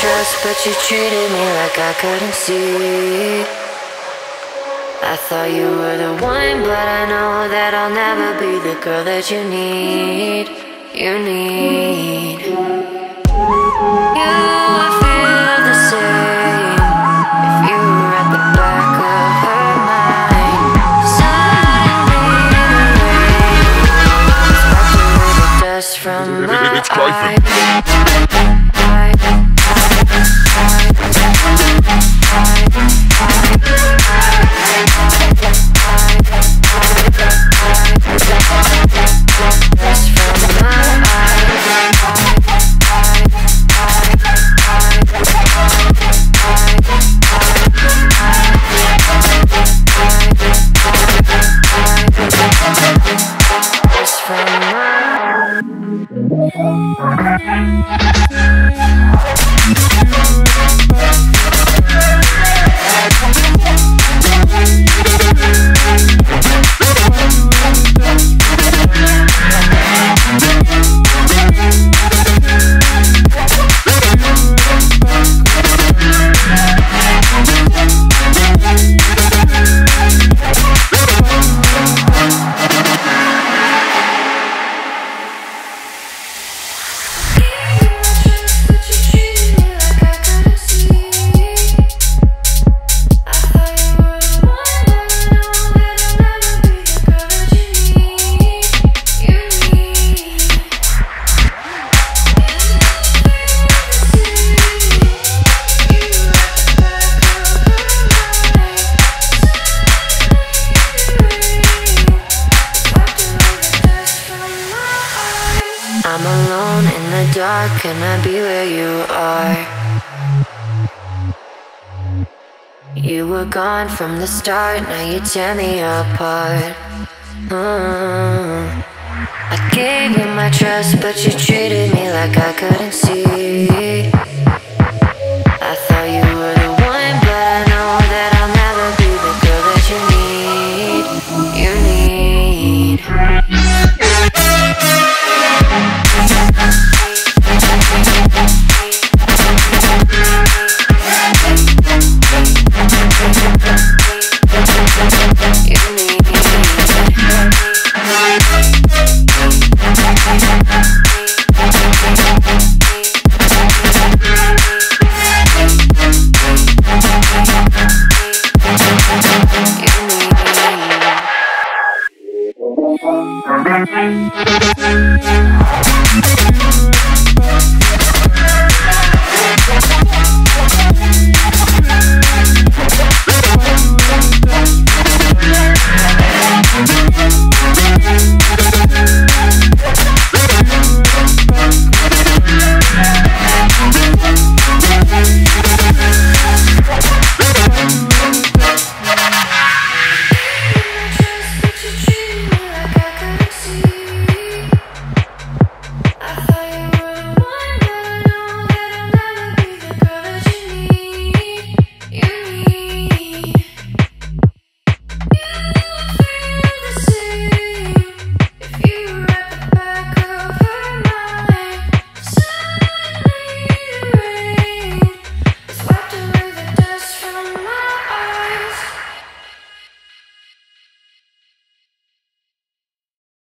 trust, but you treated me like I couldn't see. I thought you were the one, but I know that I'll never be the girl that you need. You need. You, I feel the same. If you were at the back of her mind, suddenly the rain sparked the dust from my It's I'm alone in the dark, can I be where you are? You were gone from the start, now you tear me apart. Mm. I gave you my trust, but you treated me like I couldn't see. Thank you.